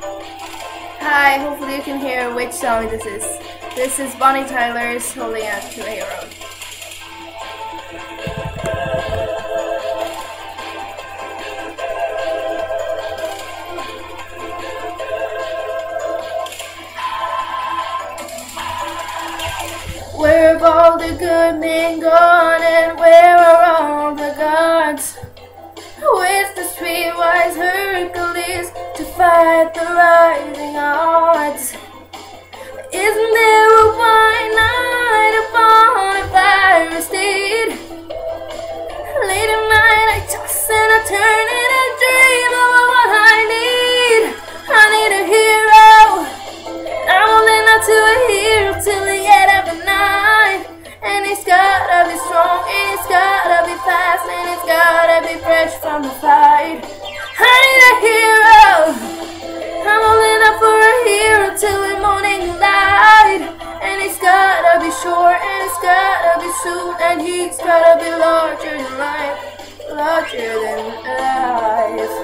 Hi, hopefully you can hear which song this is. This is Bonnie Tyler's Holding Out to a Hero. Where have all the good men gone and where are all the gods? Fight the rising odds? Isn't there a white knight upon a fiery steed? Late at night I toss and I turn and I dream of what I need. I need a hero. I'm holding on to a hero till the end of the night. And it's gotta be strong, and it's gotta be fast, and it's gotta be fresh from the fight. It's gotta be soon, and he's gotta be larger than life, larger than life.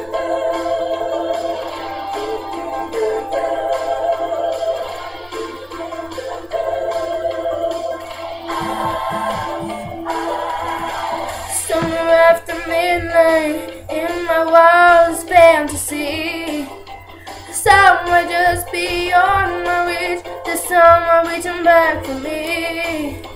Summer after midnight in my wildest fantasy. Summer just beyond my reach. The summer reaching back for me.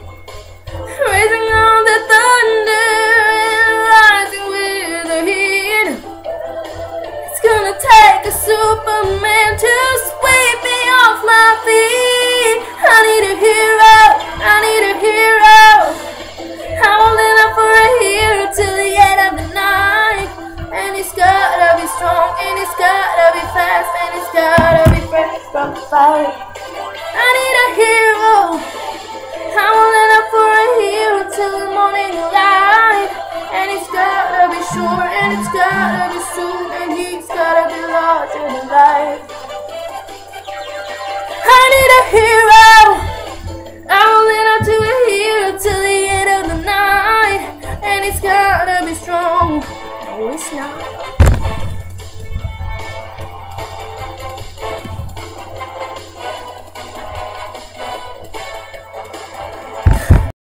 A Superman to sweep me off my feet. I need a hero. I need a hero. I'm holding up for a hero till the end of the night. And it's gotta be strong, and it's gotta be fast, and it's gotta be fresh from the fire. I need a hero. I'm holding up for a hero till the morning light. And it's gotta be short, and it's gotta be soon, and he's be larger than life. I need a hero. I'm on to a hero till the end of the night, and it's gotta be strong. No, it's not.